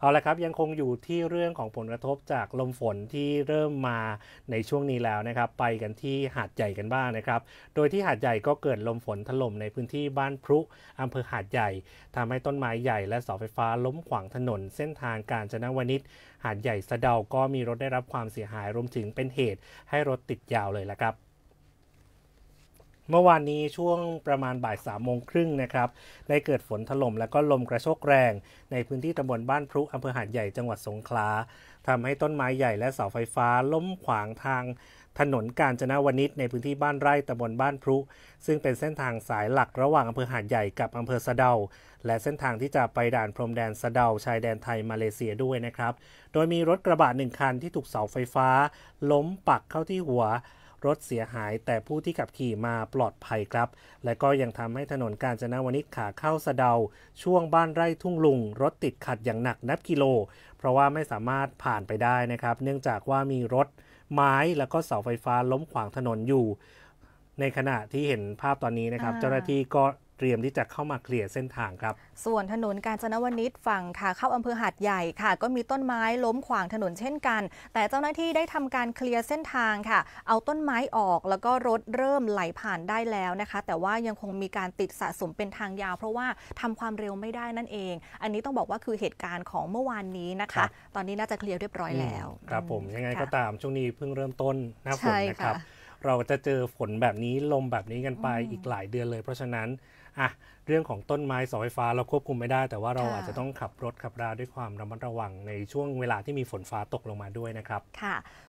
เอาละครับยังคงอยู่ที่เรื่องของผลกระทบจากลมฝนที่เริ่มมาในช่วงนี้แล้วนะครับ ไปกันที่หาดใหญ่กันบ้างนะครับ โดยที่หาดใหญ่ก็เกิดลมฝนถล่มในพื้นที่บ้านพรุอำเภอหาดใหญ่ทำให้ต้นไม้ใหญ่และเสาไฟฟ้าล้มขวางถนน เส้นทางการจนวนิชหาดใหญ่สะเดาก็มีรถได้รับความเสียหายรวมถึงเป็นเหตุให้รถติดยาวเลยละครับ เมื่อวานนี้ช่วงประมาณบ่ายสามโมงครึ่งนะครับ ได้เกิดฝนถล่มและก็ลมกระโชกแรง ในพื้นที่ตำบลบ้านพรุอำเภอหาดใหญ่จังหวัดสงขลาทำให้ต้นไม้ใหญ่และเสาไฟฟ้าล้มขวางทางถนนกาญจนาวนิชในพื้นที่บ้านไร่ตำบลบ้านพรุซึ่งเป็นเส้นทางสายหลักระหว่างอำเภอหาดใหญ่กับอำเภอสะเดา และเส้นทางที่จะไปด่านพรมแดนสะเดาชายแดนไทยมาเลเซียด้วยนะครับ โดยมีรถกระบะหนึ่งคันที่ถูกเสาไฟฟ้า ล้มปักเข้าที่หัว รถเสียหายแต่ผู้ที่ขับขี่มาปลอดภัยครับ และก็ยังทำให้ถนนกาญจนวนิชขาเข้าสะเดา ช่วงบ้านไร่ทุ่งลุง รถติดขัดอย่างหนักนับกิโล เพราะว่าไม่สามารถผ่านไปได้นะครับ เนื่องจากว่ามีรถไม้แล้วก็เสาไฟฟ้าล้มขวางถนนอยู่ ในขณะที่เห็นภาพตอนนี้นะครับอ่าเจ้าหน้าที่ก็ เตรียมที่จะเข้ามาเคลียร์เส้นทางครับ ส่วนถนนกาญจนวนิชฝั่งขาเข้าอำเภอหาดใหญ่ค่ะ ก็มีต้นไม้ล้มขวางถนนเช่นกัน แต่เจ้าหน้าที่ได้ทำการเคลียร์เส้นทางค่ะ เอาต้นไม้ออกแล้วก็รถเริ่มไหลผ่านได้แล้วนะคะ แต่ว่ายังคงมีการติดสะสมเป็นทางยาว เพราะว่าทำความเร็วไม่ได้นั่นเอง อันนี้ต้องบอกว่าคือเหตุการณ์ของเมื่อวานนี้นะครัคะบตอนนี้น่าจะเคลียร์เรียบร้อยแล้วอืมครับผมยังไงก็ค่ะตามช่วงนี้เพิ่งเริ่มต้นหน้าฝนใช่นะครับค่ะ เราจะเจอฝนแบบนี้ลมแบบนี้กันไปอืมอีกหลายเดือนเลย เพราะฉะนั้นอะเรื่องของต้นไม้เสาไฟฟ้าเราควบคุมไม่ได้ แต่ว่าเราค่ะอาจจะต้องขับรถขับราด้วยความระมัดระวังในช่วงเวลาที่มีฝนฟ้าตกลงมาด้วยนะครับ ค่ะ